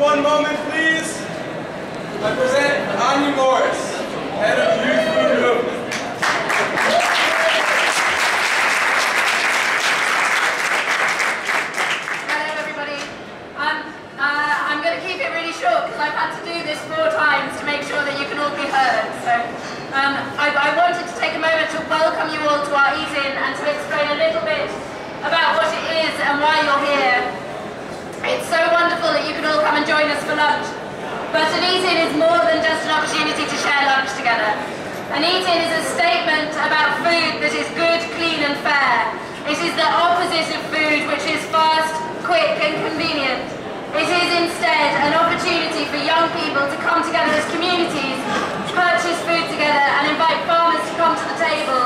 one moment, please. I present Aine Morris, head of Youth Food. Hello everybody. Um, uh, I'm going to keep it really short because I've had to do this four times to make sure that you can all be heard. So um, I, I wanted to take a moment to welcome you all to our eat-in and to explain a little bit about what it is and why you're here. It's so wonderful that you can all come and join us for lunch. But an eat-in is more than just an opportunity to share lunch together. An eat-in is a statement about food that is good, clean and fair. It is the opposite of food which is fast, quick and convenient. It is instead an opportunity for young people to come together as communities, purchase food together and invite farmers to come to the table,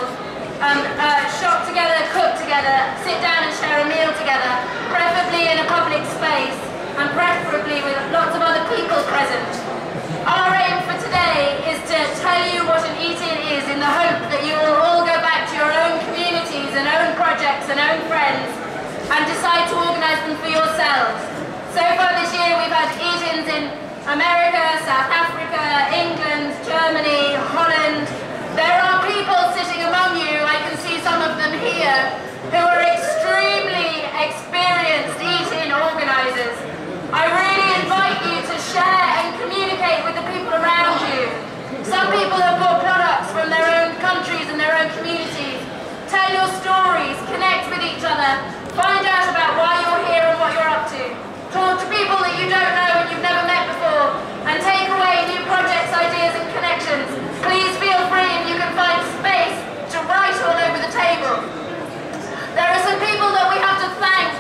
um, uh, shop together, cook together, sit down and share a meal together, preferably in a public space and preferably with lots of other people present. Our aim for today is to tell you what an eat-in is in the hope that you will all go back to your own communities and own projects and own friends and decide to organise them for yourselves. So far this year we've had eat-ins in America, South Africa, England, Germany, Holland. There are people sitting among you, I can see some of them here, who are extremely experienced eat-in organisers. I really invite you to share and communicate with the people around you. Some people have bought products from their own countries and their own communities. Tell your stories, connect with each other, find out about why you're here and what you're up to. Talk to people that you don't know and you've never met before, and take away new projects, ideas and connections. Please feel free if you can find space to write all over the table. There are some people that we have to thank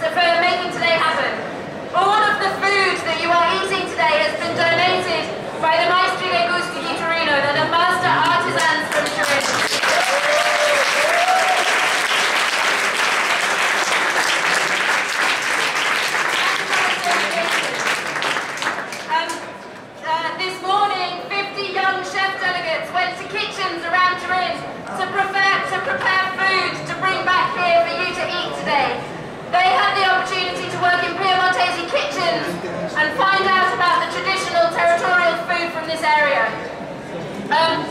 to- for making today happen. All of the food that you are eating today has been donated by the Maestri del Gusto di Torino, they're the master artisans from Turin. Um, uh, this morning, 50 young chef delegates went to kitchens around Turin to prepare, to prepare food to bring back here for you to eat today. They had the opportunity to work in Piemontese kitchens and find out about the traditional territorial food from area. Um,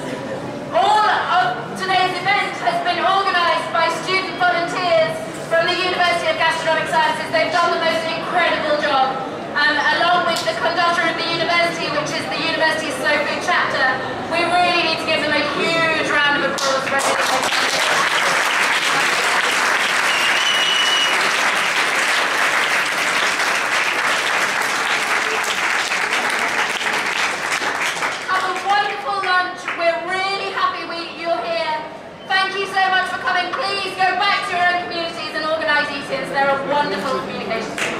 all of today's event has been organised by student volunteers from the University of Gastronomic Sciences. They've done the most incredible job. Um, along with the condotta of the university, which is the university's Slow Food chapter, we really need to give them a huge round of applause for everything they've done. Have a wonderful lunch. We're really happy we, you're here. Thank you so much for coming. Please go back to your own communities and organise eat-ins. They're a wonderful communication